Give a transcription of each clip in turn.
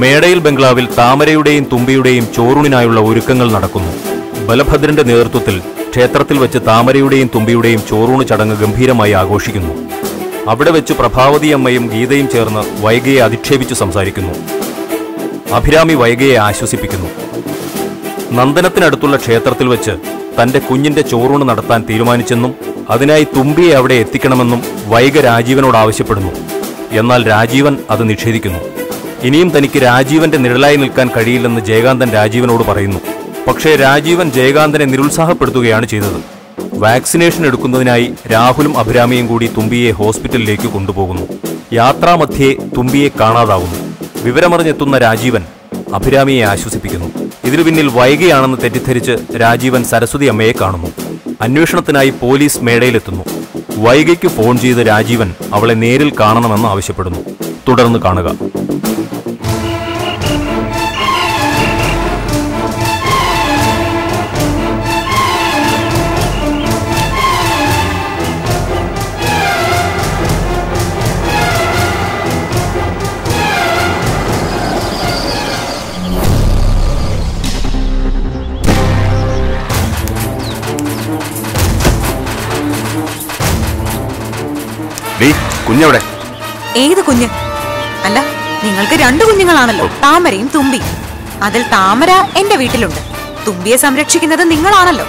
മേടയിൽ ബംഗ്ലാവിൽ താമരയുടെയും തുമ്പിയുടെയും ചോറൂണിനായുള്ള ഒരുക്കങ്ങൾ നടക്കുന്നു. ബലഭദ്രന്റെ നേതൃത്വത്തിൽ ക്ഷേത്രത്തിൽ വെച്ച് താമരയുടെയും തുമ്പിയുടെയും ചോറൂണ് ചടങ്ങ് ഗംഭീരമായി ആഘോഷിക്കുന്നു. അവിടെ വെച്ച് പ്രഭാവതി അമ്മയും ഗീതയും ചേർന്ന് വൈഗയെ അധിക്ഷേപിച്ചു സംസാരിക്കുന്നു. അഭിരാമി വൈഗയെ ആശ്വസിപ്പിക്കുന്നു. നന്ദനത്തിനടുത്തുള്ള ക്ഷേത്രത്തിൽ വെച്ച് തന്റെ കുഞ്ഞിന്റെ ചോറൂണ് നടത്താൻ തീരുമാനിച്ചെന്നും അതിനായി തുമ്പിയെ അവിടെ എത്തിക്കണമെന്നും വൈഗ രാജീവനോട് ആവശ്യപ്പെടുന്നു. എന്നാൽ രാജീവൻ അത് നിഷേധിക്കുന്നു. ഇനിയും തനിക്ക് രാജീവന്റെ നിഴലായി നിൽക്കാൻ കഴിയില്ലെന്ന് ജയകാന്തൻ രാജീവനോട് പറയുന്നു. പക്ഷേ രാജീവൻ ജയകാന്തനെ നിരുത്സാഹപ്പെടുത്തുകയാണ് ചെയ്തത്. വാക്സിനേഷൻ എടുക്കുന്നതിനായി രാഹുലും അഭിരാമിയും കൂടി തുമ്പിയെ ഹോസ്പിറ്റലിലേക്ക് കൊണ്ടുപോകുന്നു. യാത്രാമധ്യേ തുമ്പിയെ കാണാതാവുന്നു. വിവരമറിഞ്ഞെത്തുന്ന രാജീവൻ അഭിരാമിയെ ആശ്വസിപ്പിക്കുന്നു. ഇതിനു പിന്നിൽ വൈകിയാണെന്ന് തെറ്റിദ്ധരിച്ച് രാജീവൻ സരസ്വതി അമ്മയെ കാണുന്നു. അന്വേഷണത്തിനായി പോലീസ് മേടയിലെത്തുന്നു. വൈകിക്ക് ഫോൺ ചെയ്ത് രാജീവൻ അവളെ നേരിൽ കാണണമെന്ന് ആവശ്യപ്പെടുന്നു. തുടർന്ന് കാണുക. കുഞ്ഞെവിടെ? ഏത് കുഞ്ഞ്? അല്ല നിങ്ങൾക്ക് രണ്ടു കുഞ്ഞുങ്ങളാണല്ലോ. താമരയും തുമ്പി. അതിൽ താമര എന്റെ വീട്ടിലുണ്ട്. തുമ്പിയെ സംരക്ഷിക്കുന്നത് നിങ്ങളാണല്ലോ.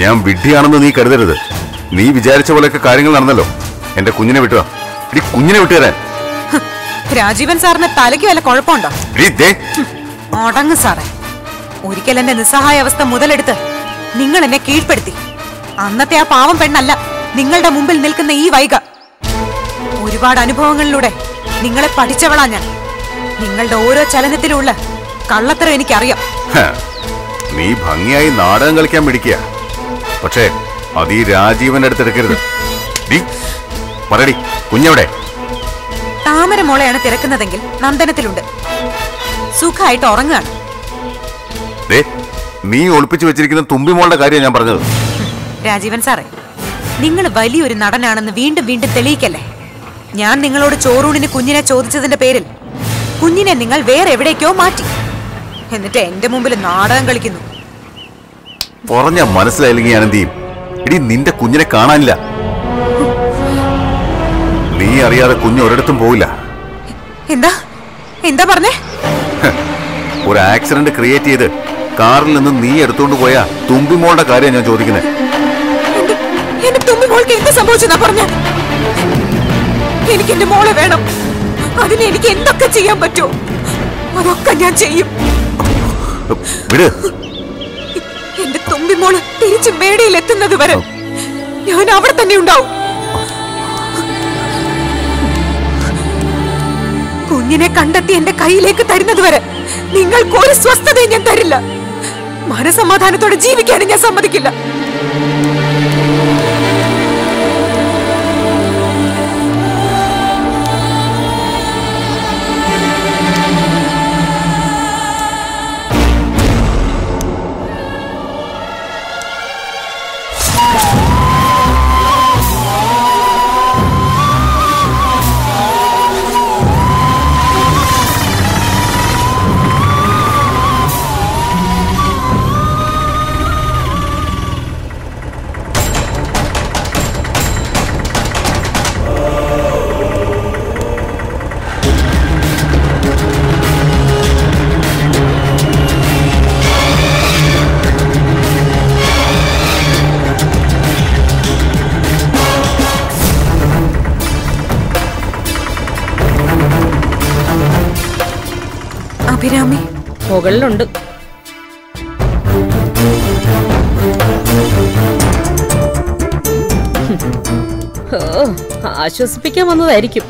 ഞാൻ വിഡ്ഢിയാണെന്ന് നീ കരുതരുത്. നീ വിചാരിച്ച പോലെയൊക്കെ കാര്യങ്ങൾ നടന്നല്ലോ. എന്റെ കുഞ്ഞിനെ വിട്ടുക ഡീ കുഞ്ഞിനെ വിട്ടുതരാൻ രാജീവൻ സാറിന് തലയ്ക്ക് വല്ല കുഴപ്പമുണ്ടോ? അടങ്ങ് സാറേ. ഒരിക്കൽ എന്റെ നിസ്സഹായ അവസ്ഥ മുതലെടുത്ത് നിങ്ങൾ എന്നെ കീഴ്പ്പെടുത്തി. അന്നത്തെ ആ പാവം പെണ്ണല്ല നിങ്ങളുടെ മുമ്പിൽ നിൽക്കുന്ന ഈ വൈക ഒരുപാട് അനുഭവങ്ങളിലൂടെ നിങ്ങളെ പഠിച്ചവളാ ഞാൻ. നിങ്ങളുടെ ഓരോ ചലനത്തിലുള്ള കള്ളത്തരം എനിക്കറിയാം. നീ ഭംഗിയായി നാടകം കളിക്കാൻ പിടിക്കുക പക്ഷേ അത് ഈ രാജീവന്റെ അടുത്ത് എടുക്കരുത്. ഡീ പറയടി കുഞ്ഞെവിടെ. താമര മോളെയാണ് തിരക്കുന്നതെങ്കിൽ നന്ദനത്തിലുണ്ട്. സുഖമായിട്ട് ഉറങ്ങുകയാണ് നീ ഒളിപ്പിച്ചു വെച്ചിരിക്കുന്ന തുമ്പി മോളുടെ കാര്യം ഞാൻ പറഞ്ഞത്. രാജീവൻ സാറേ നിങ്ങൾ വലിയൊരു നടനാണെന്ന് വീണ്ടും വീണ്ടും തെളിയിക്കല്ലേ? ഞാൻ നിങ്ങളോട് ചോറൂണിന് കുഞ്ഞിനെ ചോദിച്ചതിന്റെ പേരിൽ കുഞ്ഞിനെ നിങ്ങൾ വേറെ എവിടേക്കോ മാറ്റി. എന്നിട്ട് എന്റെ മുമ്പിൽ നാടകം കളിക്കുന്നു. പറഞ്ഞ മനസ്സിലായില്ലെങ്കിൽ ഞാൻ എന്ത് ചെയ്യും ഇടി നിന്റെ കുഞ്ഞിനെ കാണാനില്ല. നീ അറിയാതെ കുഞ്ഞ് ഒരിടത്തും പോവില്ല. എന്താ? എന്താ പറഞ്ഞേ? ഒരു ആക്സിഡന്റ് ക്രിയേറ്റ് ചെയ്ത് കാറിൽ നിന്ന് നീ എടുത്തോണ്ട് പോയ തുമ്പിമോളുടെ കാര്യം ഞാൻ ചോദിക്കുന്നത് എന്റെ എന്റെ തുമ്പി മോൾക്ക് എന്ത് സംഭവിച്ചെന്നാ പറഞ്ഞ? എനിക്ക് എന്റെ മോളെ വേണം. അതിന് എനിക്ക് എന്തൊക്കെ ചെയ്യാൻ പറ്റുമോ അതൊക്കെ ഞാൻ ചെയ്യും. എന്റെ തുമ്പി മോൾ തിരിച്ച് മേടയിൽ എത്തുന്നത് വരെ ഞാൻ അവിടെ തന്നെ ഉണ്ടാവും. കുഞ്ഞിനെ കണ്ടെത്തി എന്റെ കയ്യിലേക്ക് തരുന്നത് വരെ നിങ്ങൾക്ക് ഒരു സ്വസ്ഥതയും ഞാൻ തരില്ല. മനസമാധാനത്തോടെ ജീവിക്കാനും ഞാൻ സമ്മതിക്കില്ല. മുകളിലുണ്ട്. ആശ്വസിപ്പിക്കാൻ വന്നതായിരിക്കും.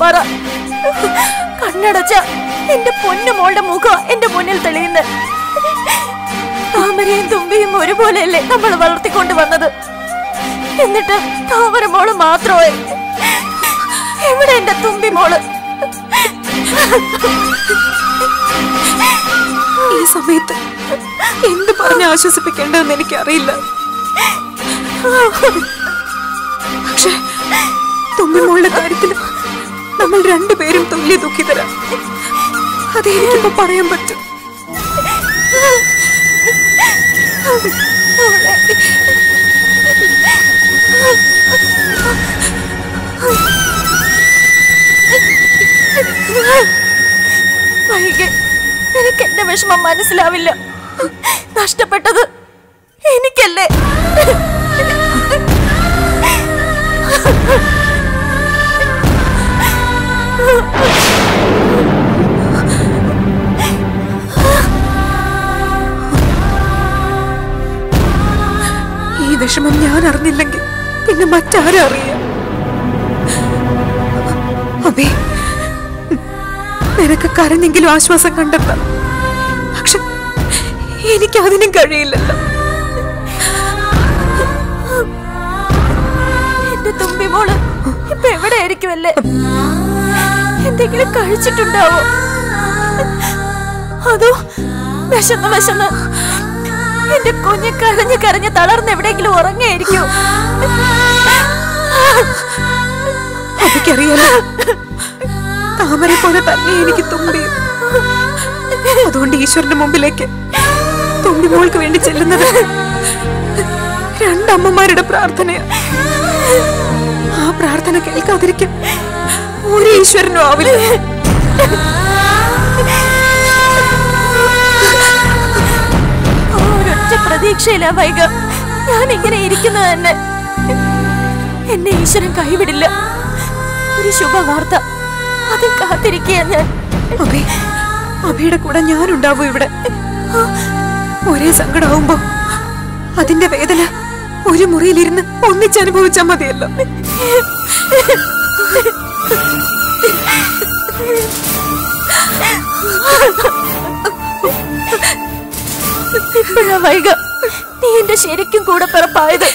പറ. കണ്ണടച്ച എന്റെ പൊന്നു മോളുടെ മുഖം എന്റെ മുന്നിൽ തെളിയുന്നത് താമരയും തുമ്പിയും ഒരുപോലെയല്ലേ നമ്മൾ വളർത്തിക്കൊണ്ട് വന്നത്? എന്നിട്ട് താമര മോൾ മാത്രമായി എവിടെ എന്റെ തുമ്പി മോൾ? ഈ സമയത്ത് എന്ത് പറഞ്ഞ് ആശ്വസിപ്പിക്കേണ്ടതെന്ന് എനിക്കറിയില്ല. പക്ഷെ തുമ്മിമോളുടെ കാര്യത്തിൽ നമ്മൾ രണ്ടുപേരും തുല്യ ദുഃഖിതരാ. അതേ എനിക്കിപ്പോ പറയാൻ പറ്റും. വൈകി നിനക്ക് എന്റെ വിഷമം മനസ്സിലാവില്ല. നഷ്ടപ്പെട്ടത് എനിക്കല്ലേ? വിഷമം ഞാൻ അറിഞ്ഞില്ലെങ്കിൽ പിന്നെ മറ്റാരും അറിയാം? അബേ നിനക്ക് കരഞ്ഞെങ്കിലും ആശ്വാസം കണ്ടെത്താം. പക്ഷെ എനിക്ക് അതിനും കഴിയില്ലല്ലോ. എന്റെ തുമ്പി ഇപ്പൊ എവിടെ എന്തെങ്കിലും കഴിച്ചിട്ടുണ്ടാവോ? അതോ വിശന്ന് വിശന്ന് എന്റെ കുഞ്ഞ് കരഞ്ഞ് കരഞ്ഞ് തളർന്ന് എവിടെയെങ്കിലും ഉറങ്ങായിരിക്കും എനിക്കറിയാലോ താമരെ പോലെ തന്നെ എനിക്ക് തുമ്പി. അതുകൊണ്ട് ഈശ്വരന്റെ മുമ്പിലേക്ക് തുമ്പി മോൾക്ക് വേണ്ടി ചെല്ലുന്നത് രണ്ടമ്മമാരുടെ പ്രാർത്ഥനയാ ആ പ്രാർത്ഥന കേൾക്കാതിരിക്കും ഒരു ഈശ്വരനും ആവില്ല. പ്രതീക്ഷയില്ല വൈക. ഞാൻ ഇങ്ങനെ ഇരിക്കുന്നത് തന്നെ. എന്നെ ഈശ്വരൻ കൈവിടില്ല. ഒരു ശുഭവാർത്ത അത് കാത്തിരിക്കുക ഞാൻ. അബിയുടെ കൂടെ ഞാനുണ്ടാവും ഇവിടെ. ഒരേ സങ്കടമാവുമ്പോ അതിന്റെ വേദന ഒരു മുറിയിലിരുന്ന് ഒന്നിച്ചനുഭവിച്ചാ മതിയല്ലോ. ഇപ്പോഴാ വൈക. നീ എന്റെ ശരിക്കും കൂടെ പിറപ്പായത്.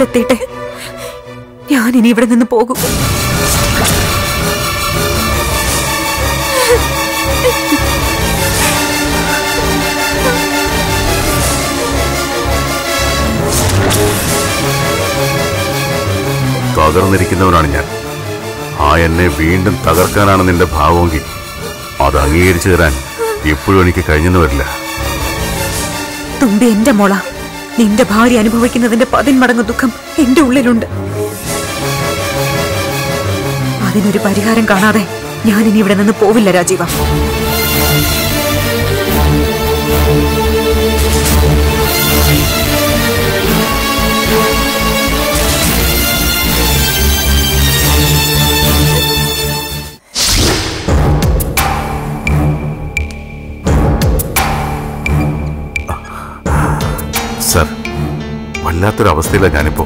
കണ്ടെത്തിയിട്ട് ഞാൻ ഇനി ഇവിടെ നിന്ന് പോകും. തകർന്നിരിക്കുന്നവനാണ് ഞാൻ. ആ എന്നെ വീണ്ടും തകർക്കാനാണ് നിന്റെ ഭാവമെങ്കിൽ അത് അംഗീകരിച്ചു തരാൻ എപ്പോഴും എനിക്ക് കഴിഞ്ഞെന്ന് വരില്ല. തുമ്പി എന്റെ മോള. നിന്റെ ഭാര്യ അനുഭവിക്കുന്നതിന്റെ പതിന്മടങ്ങ് ദുഃഖം എന്റെ ഉള്ളിലുണ്ട്. അതിനൊരു പരിഹാരം കാണാതെ ഞാൻ ഇനി ഇവിടെ നിന്ന് പോവില്ല രാജീവ. വല്ലാത്തൊരവസ്ഥയിലാണ് ഞാനിപ്പോ.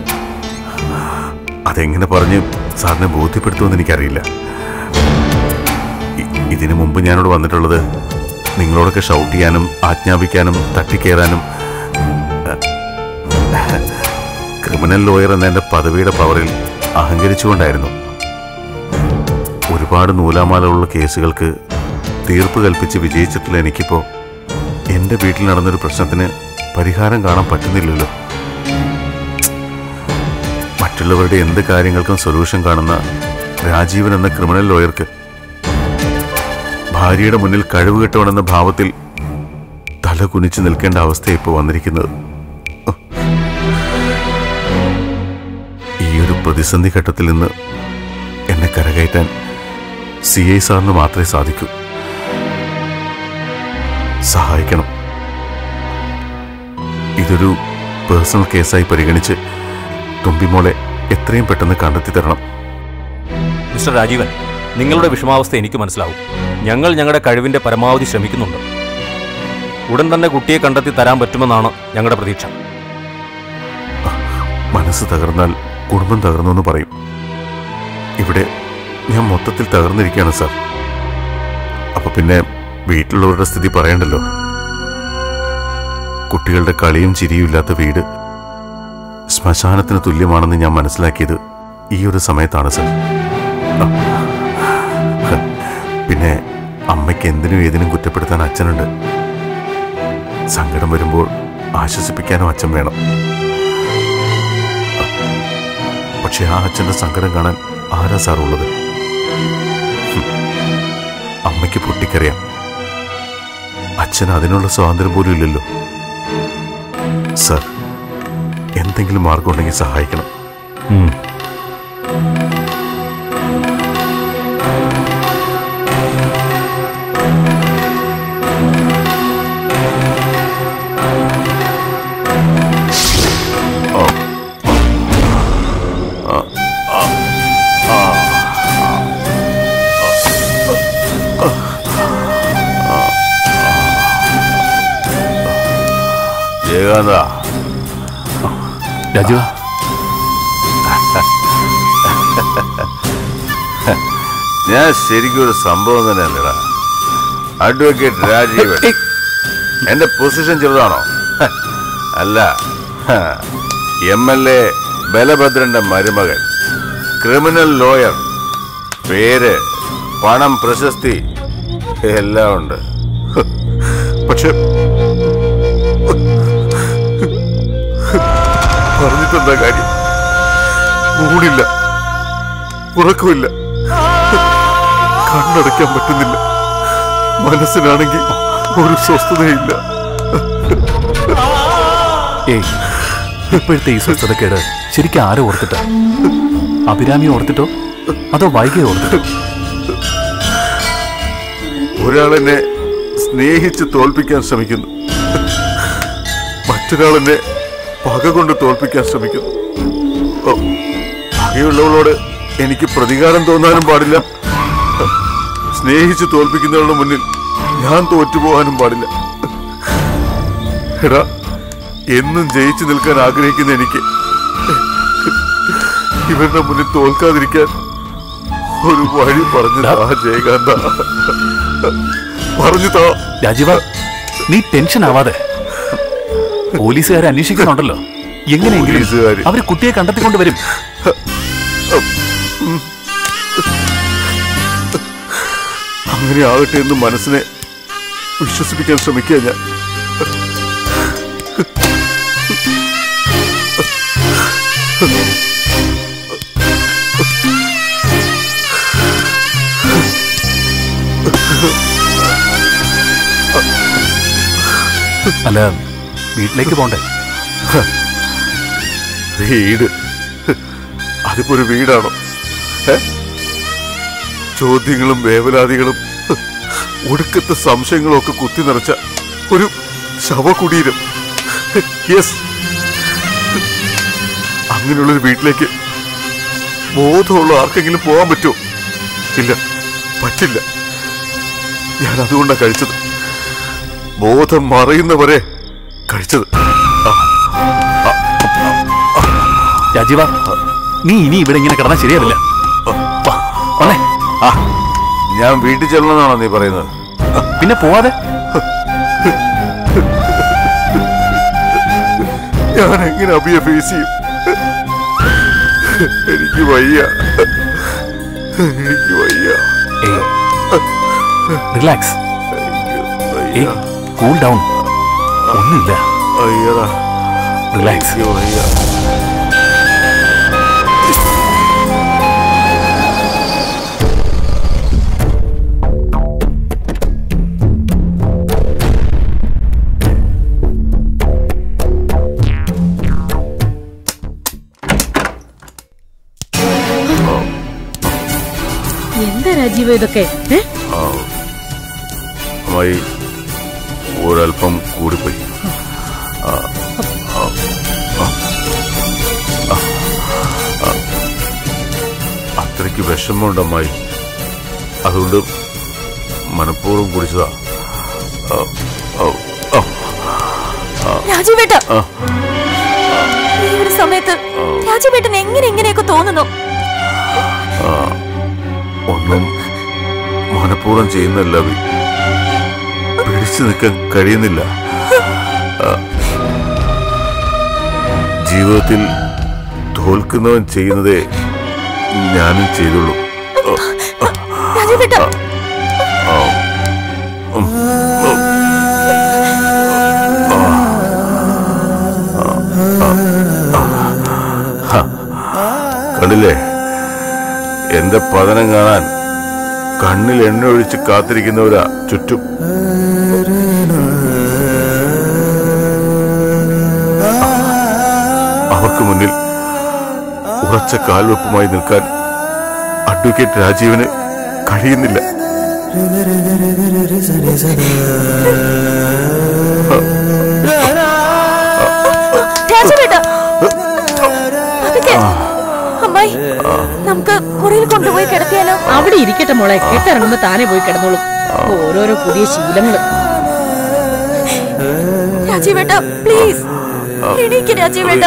അതെങ്ങനെ പറഞ്ഞ് സാറിനെ ബോധ്യപ്പെടുത്തുമെന്ന് എനിക്കറിയില്ല. ഇതിനു മുമ്പ് ഞാനോട് വന്നിട്ടുള്ളത് നിങ്ങളോടൊക്കെ ഷൗട്ട് ചെയ്യാനും ആജ്ഞാപിക്കാനും തട്ടിക്കയറാനും ക്രിമിനൽ ലോയർ എന്ന എന്റെ പദവിയുടെ പവറിൽ അഹങ്കരിച്ചുകൊണ്ടായിരുന്നു. ഒരുപാട് നൂലാമാലകളുള്ള കേസുകൾക്ക് തീർപ്പ് കൽപ്പിച്ച് വിജയിച്ചിട്ടുള്ള എനിക്കിപ്പോൾ എന്റെ വീട്ടിൽ നടന്നൊരു പ്രശ്നത്തിന് പരിഹാരം കാണാൻ പറ്റുന്നില്ലല്ലോ. മറ്റുള്ളവരുടെ എന്ത് കാര്യങ്ങൾക്കും സൊല്യൂഷൻ കാണുന്ന രാജീവൻ എന്ന ക്രിമിനൽ ലോയർക്ക് ഭാര്യയുടെ മുന്നിൽ കഴിവ് കിട്ടണമെന്ന ഭാവത്തിൽ തല കുനിച്ചു നിൽക്കേണ്ട അവസ്ഥ ഇപ്പോൾ വന്നിരിക്കുന്നത്. ഈ ഒരു പ്രതിസന്ധി ഘട്ടത്തിൽ നിന്ന് എന്നെ കരകയറ്റാൻ സി ഐ സാറിന് മാത്രമേ സാധിക്കൂ. സഹായിക്കണം. ഇതൊരു പേഴ്സണൽ കേസായി പരിഗണിച്ച് തുമ്പിമോളെ എത്രയും പെട്ടെന്ന് കണ്ടെത്തി തരണം. മിസ്റ്റർ രാജീവൻ നിങ്ങളുടെ വിഷമാവസ്ഥ എനിക്ക് മനസ്സിലാവും. ഞങ്ങൾ ഞങ്ങളുടെ കഴിവിന്റെ പരമാവധി ശ്രമിക്കുന്നുണ്ട്. ഉടൻ തന്നെ കുട്ടിയെ കണ്ടെത്തി തരാൻ പറ്റുമെന്നാണ് ഞങ്ങളുടെ പ്രതീക്ഷ. മനസ്സ് തകർന്നാൽ കുടുംബം തകർന്നു എന്ന് പറയും. ഇവിടെ ഞാൻ മൊത്തത്തിൽ തകർന്നിരിക്കുകയാണ് സാർ. അപ്പൊ പിന്നെ വീട്ടിലുള്ളവരുടെ സ്ഥിതി പറയണ്ടല്ലോ? കുട്ടികളുടെ കളിയും ചിരിയും ഇല്ലാത്ത വീട് ശ്മശാനത്തിന് തുല്യമാണെന്ന് ഞാൻ മനസ്സിലാക്കിയത് ഈ ഒരു സമയത്താണ് സർ. പിന്നെ അമ്മയ്ക്ക് എന്തിനും ഏതിനും കുറ്റപ്പെടുത്താൻ അച്ഛനുണ്ട്. സങ്കടം വരുമ്പോൾ ആശ്വസിപ്പിക്കാനും അച്ഛൻ വേണം. പക്ഷെ ആ അച്ഛന്റെ സങ്കടം കാണാൻ ആരാ സാറുള്ളത് അമ്മയ്ക്ക് പൊട്ടിക്കറിയാം. അച്ഛൻ അതിനുള്ള സ്വാതന്ത്ര്യം പോലും ഇല്ലല്ലോ. സാർ എന്തെങ്കിലും മാർഗം ഉണ്ടെങ്കിൽ സഹായിക്കണം. രാജീവ ഞാൻ ശരിക്കും ഒരു സംഭവം തന്നെയല്ലടാ. അഡ്വക്കേറ്റ് രാജീവൻ എന്റെ പൊസിഷൻ ചെറുതാണോ? അല്ല. എം എൽ എ ബലഭദ്രന്റെ മരുമകൻ. ക്രിമിനൽ ലോയർ പേര് പണം പ്രശസ്തി എല്ലാം ഉണ്ട്. പറഞ്ഞിട്ടെന്താ കാര്യം? മൂടില്ല. ഉറക്കമില്ല. കണ്ണടയ്ക്കാൻ പറ്റുന്നില്ല. മനസ്സിനാണെങ്കിൽ ഒരു സ്വസ്ഥതയില്ല. ഏയ് ഇപ്പോഴത്തെ ഈ സ്വസ്ഥതക്കേട് ശരിക്കും ആരെ ഓർത്തിട്ടാ? അഭിരാമി ഓർത്തിട്ടോ? അതോ വൈകിയെ ഓർത്തിട്ടോ? ഒരാളെന്നെ സ്നേഹിച്ച് തോൽപ്പിക്കാൻ ശ്രമിക്കുന്നു. മറ്റൊരാളെന്നെ പക കൊണ്ട് തോൽപ്പിക്കാൻ ശ്രമിക്കുന്നു. പകയുള്ളവളോട് എനിക്ക് പ്രതികാരം തോന്നാനും പാടില്ല. സ്നേഹിച്ച് തോൽപ്പിക്കുന്നവരുടെ മുന്നിൽ ഞാൻ തോറ്റുപോകാനും പാടില്ല. എടാ എന്നും ജയിച്ചു നിൽക്കാൻ ആഗ്രഹിക്കുന്ന എനിക്ക് ഇവരുടെ മുന്നിൽ തോൽക്കാതിരിക്കാൻ ഒരു വഴി പറഞ്ഞു താ ജയകാന്ത. പറഞ്ഞു താ. രാജീവ നീ ടെൻഷൻ ആവാതെ. പോലീസുകാരെ അന്വേഷിക്കുന്നുണ്ടല്ലോ. എങ്ങനെയെങ്കിലും? അവർ കുട്ടിയെ കണ്ടെത്തിക്കൊണ്ട് വരും അങ്ങനെ ആവട്ടെ എന്ന് മനസ്സിനെ വിശ്വസിപ്പിക്കാൻ ശ്രമിക്കുക ഞാൻ. അല്ല വീട്ടിലേക്ക് പോണ്ടേ? വീട്. അതിപ്പോ ഒരു വീടാണോ? ചോദ്യങ്ങളും വേവലാതികളും ഒടുക്കത്തെ സംശയങ്ങളും ഒക്കെ കുത്തി നിറച്ച ഒരു ശവകുടീരം. യെസ്. അങ്ങനെയുള്ളൊരു വീട്ടിലേക്ക് ബോധമുള്ള ആർക്കെങ്കിലും പോകാൻ പറ്റുമോ? ഇല്ല. പറ്റില്ല. ഞാൻ അതുകൊണ്ടാണ് കഴിച്ചത്. ബോധം മറയുന്നവരെ കഴിച്ചത്. രാജീവ നീ ഇനി ഇവിടെ ഇങ്ങനെ കിടന്നാൽ ശരിയാവില്ല. ഞാൻ വീട്ടിൽ ചെല്ലണമെന്നാണോ നീ പറയുന്നത്? പിന്നെ പോവാതെ? ഞാൻ എങ്ങനെ അഭിയെ ഫേസ് ചെയ്യും? എനിക്ക് വയ്യ. എനിക്ക് വയ്യ. റിലാക്സ് കൂൾ ഡൗൺ ഒന്നുമില്ല. അയ്യടാ. റിലാക്സ് അയ്യോ അയ്യോ. എന്താ രാജീവ് ഇതൊക്കെ? ഏ? അമ്മായി ഒരല്പം കൂടിപ്പോയി. അത്രയ്ക്ക് വിഷമമുണ്ട് അമ്മായി അതുകൊണ്ട് മനഃപൂർവം കുടിച്ചതാ രാജീവേട്ട. ഈ ഒരു സമയത്ത് രാജീവേട്ടൻ എങ്ങനെ എങ്ങനെയൊക്കെ തോന്നുന്നു ഒന്നും മനഃപൂർവം ചെയ്യുന്നല്ല. പിടിച്ചു നിൽക്കാൻ കഴിയുന്നില്ല ജീവിതത്തിൽ തോൽക്കുന്നവൻ ചെയ്യുന്നതേ ഞാനും ചെയ്തുള്ളൂ കണ്ടില്ലേ എന്റെ പതനം കാണാൻ കണ്ണിൽ എണ്ണ ഒഴിച്ച് കാത്തിരിക്കുന്നവരാ ചുറ്റും അവർക്ക് മുന്നിൽ ഉറച്ച കാൽവെപ്പുമായി നിൽക്കാൻ അഡ്വക്കേറ്റ് രാജീവിന് കഴിയുന്നില്ല. നമുക്ക് മുറിയിൽ കൊണ്ടുപോയി കിടത്തിയാലോ? അവിടെ ഇരിക്കട്ടെ മോളെ. കെട്ടിറങ്ങുമ്പോ താനെ പോയി കിടന്നോളും. ഓരോരോ പുതിയ ശീലങ്ങൾ രാജീവേട്ട പ്ലീസ് എണീക്ക് രാജീവേട്ട.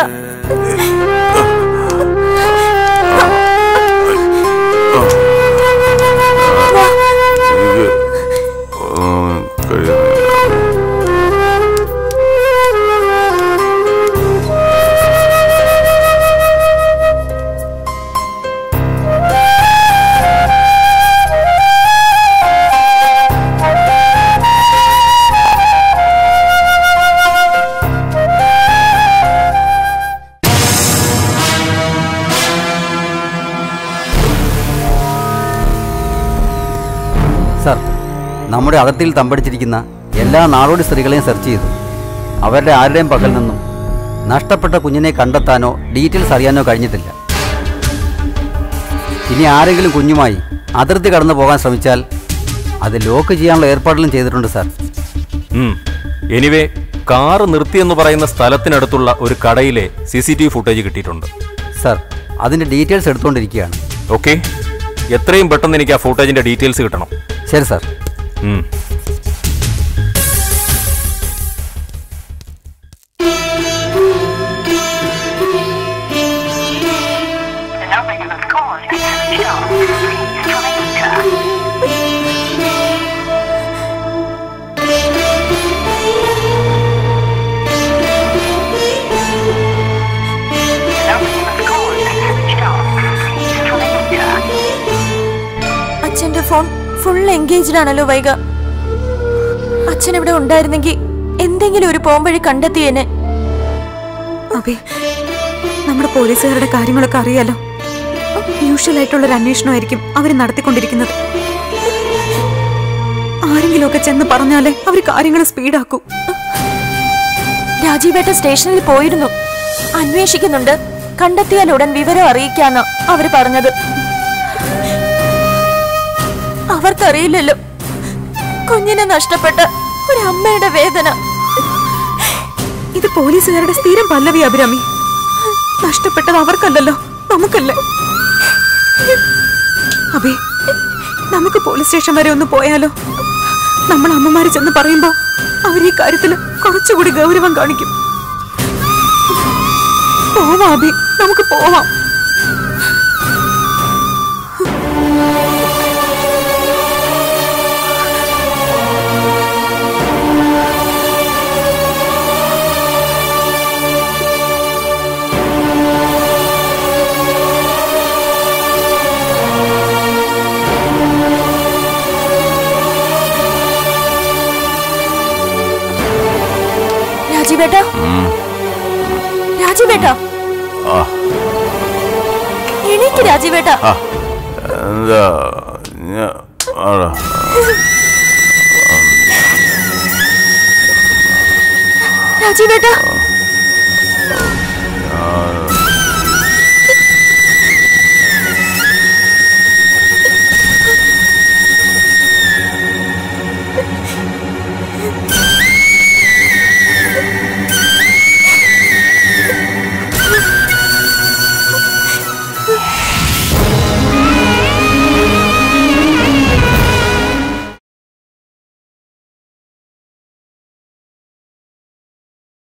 നമ്മുടെ അകത്തിൽ തമ്പടിച്ചിരിക്കുന്ന എല്ലാ നാടോടി സ്ത്രീകളെയും സെർച്ച് ചെയ്തു. അവരുടെ ആരുടെയും പകൽ നിന്നും നഷ്ടപ്പെട്ട കുഞ്ഞിനെ കണ്ടെത്താനോ ഡീറ്റെയിൽസ് അറിയാനോ കഴിഞ്ഞിട്ടില്ല. ഇനി ആരെങ്കിലും കുഞ്ഞുമായി അതിർത്തി കടന്നു പോകാൻ ശ്രമിച്ചാൽ അത് ലോക്ക് ചെയ്യാനുള്ള ഏർപ്പാടുകളും ചെയ്തിട്ടുണ്ട് സാർ എനിവേ കാറ് നിർത്തിയെന്ന് പറയുന്ന സ്ഥലത്തിനടുത്തുള്ള ഒരു കടയിലെ C C T V footage കിട്ടിയിട്ടുണ്ട്. സാർ അതിന്റെ ഡീറ്റെയിൽസ് എടുത്തുകൊണ്ടിരിക്കുകയാണ്. ഓക്കെ എത്രയും പെട്ടെന്ന് എനിക്ക് ആ ഫുട്ടേജിന്റെ ഡീറ്റെയിൽസ് കിട്ടണം. ശരി സാർ Mm. ഫുൾ വൈക അച്ഛൻ ഇവിടെ ഉണ്ടായിരുന്നെങ്കിൽ എന്തെങ്കിലും ഒരു പോംവഴി കണ്ടെത്തിയേനെ. അബി നമ്മുടെ പോലീസുകാരുടെ കാര്യങ്ങളൊക്കെ അറിയാലോ. യൂഷ്വൽ ആയിട്ടുള്ള ഒരു അന്വേഷണമായിരിക്കും അവർ നടത്തിക്കൊണ്ടിരിക്കുന്നത്. ആരെങ്കിലുമൊക്കെ ചെന്ന് പറഞ്ഞാലേ അവർ കാര്യങ്ങൾ സ്പീഡാക്കൂ. രാജീവേട്ട സ്റ്റേഷനിൽ പോയിരുന്നു. അന്വേഷിക്കുന്നുണ്ട്. കണ്ടെത്തിയാൽ ഉടൻ വിവരം അറിയിക്കാന്ന് അവർ പറഞ്ഞത്. അവർക്കറിയില്ലല്ലോ. കുഞ്ഞിനെ നഷ്ടപ്പെട്ട ഒരു അമ്മയുടെ വേദന. ഇത് പോലീസുകാരുടെ സ്ഥിരം പല്ലവി അഭിരാമി. നഷ്ടപ്പെട്ടത് അവർക്കല്ലല്ലോ നമുക്കല്ലേ? അബേ നമുക്ക് പോലീസ് സ്റ്റേഷൻ വരെ ഒന്ന് പോയാലോ? നമ്മൾ അമ്മമാര് ചെന്ന് പറയുമ്പോ അവർ ഈ കാര്യത്തിൽ കുറച്ചുകൂടി ഗൗരവം കാണിക്കും. പോവാം അബി നമുക്ക് പോവാം. രാജീവേട്ട? രാജീവേട്ട? ആ. എണീക്ക് രാജീവേട്ട. എന്താ? രാജീവേട്ട.